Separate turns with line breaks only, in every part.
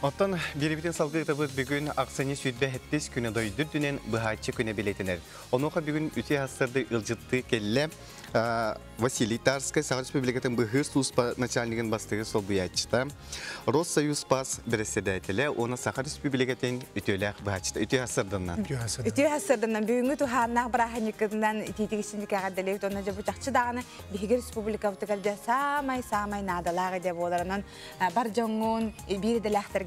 Оттан бирибитин салгы табыт бүгүн аксаны сүйтбе хеттес күнө дойдур дүнен быхачы күнө билетинер. Онуха бүгүн үте хастарды ылжытты келле Василий Тарская, Сахар Республикатын БХ служба начальнигин бастыгы сол буячта. Россоюз пас председателе, оны Сахар Республикатын үтөләк быхачта, үте хастарданнан.
Үтү хассырдынан бүгүнгү туханнах бараханикынан титигисинник агадалек тонна жабу чакчы даганы биһиги республика бутыгалда самай самай надалага деп оларынан бар жоңун бири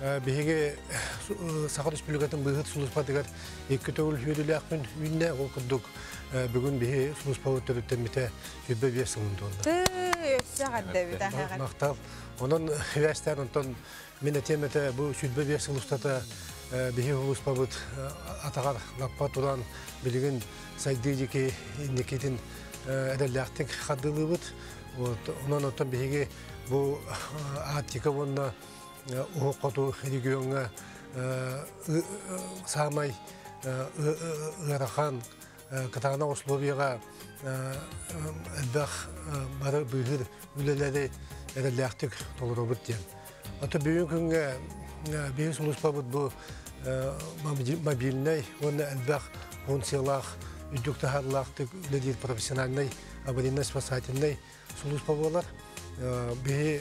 биһиге Сахар Республикатын быһыт сулуспатыгар икки төгүл хүдүлэкмин үнне ол курдук бүгүн биһи сулуспабы төрүттемите жүббе бие сыңындуолла
Сагадда
мактал. Онон үәстер онтон мен темете бу атагар лаппа туран билигин никитин хаддылыбыт. Онон бу аттика вонна уоқоту регионга самай ырахан катагана условияга элбах бары быгыр үлелери эрелляхтык толуробут диэн ото бүгүн күнгө бейис улуспабыт бу мобильный он элбах функциялах үдүктахарлахтык үледир профессиональный аварийно спасательный сулуспаболар бии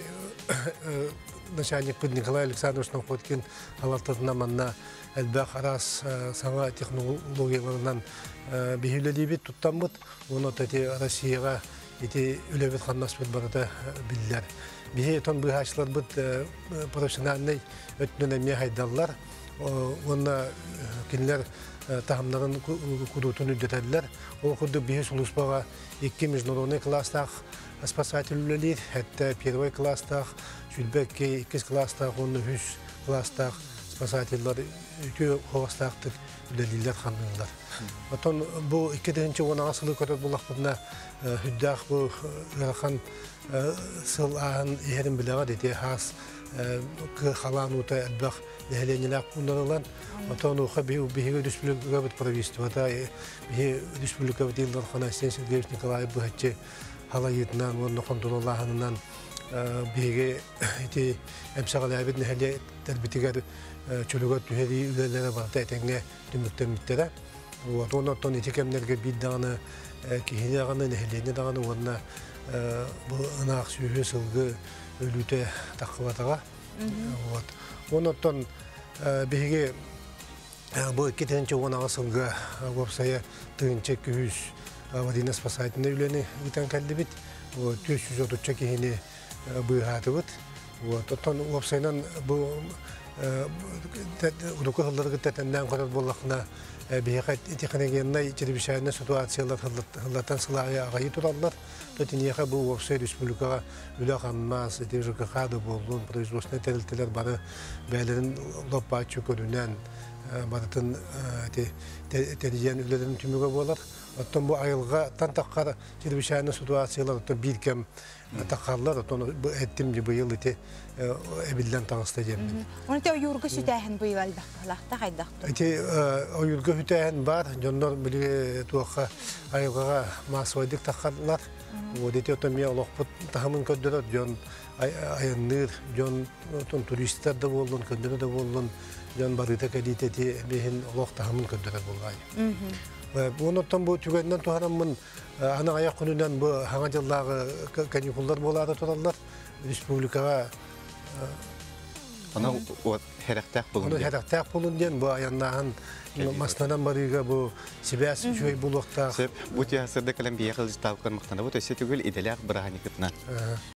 начальник пыд Николай Александрович Находкин халалтатына манна әлбәқ арас саңа технологияларынан бихилелибит туттаммыт, оны тәте Россияға ити үләбет ханнаспыт барыда билләр. Бихи тон быхачлар быт профессиональный өтнен әмне хайдаллар, оны кинлер тахамнарын кудутун үддетәлләр. Ол құдды бихи сулуспаға икки международный класстақ спасатель үлелер, хәтта первый класстақ Шүлбәкке иккес класстақ, оны хүс класстақ спасательлар үкі. Отон асылы сыл хас халан ута әлбақ лехеленеләк күндерілан. Отон уха биһиге республика бит правительствода биһи республика бит илдар вот оны тон итикемнерге бидданы кихинеганы нехелене даганы онна бу ынаак сүйө сылгы өлүтө такыбатага вот. Оны тон биге бу кетенче онага сылгы вопсая тыынче күз аварийно спасательный үлени итен калдыбит вот төс жүз оттон уапсайнан бу уруку хылларыгы тәтәндән корат боллакна бияка техногенна телевизионна ситуациялар хыллатан сылая агайы тураллар. Тотинеха республикага үлә ханмас, тежука хады болдун, производственный бары бәлерин лопачу көрүнән барытын телевизион үлелерин түмүгө болар. Оттон бу айылга тан таккар телевизионна ситуациялар кем таққарлар отон эттим же быйыл ите эбилден таңыста жермен.
Оны те юргы сүтәһен быйыл алдақта хайдақта.
Ите ойургы хүтәһен бар, жоннор биле туаққа айылғаға масуайдык таққарлар. Вот ите отон мен олоқпыт тахамын көддөрөт жон айынныр, жон отон туристтер да болдун, көддөрө да болдун, жон барыта кәдите те бехин олоқ тахамын көддөрөт болғай. Онуттан бу түгеннен туһараммын аны аяк күнүнен бу хаңа жылдагы каникулдар
Ана вот херектак
Оны
булун.
хәрәктәк булын ден бу аяннан маснанан барыга бу сибәс чөй булуктак.
Сеп бу тиасырда калам бия кылж тавкан мактана бу төсе түгел иделяк бирахани кытна.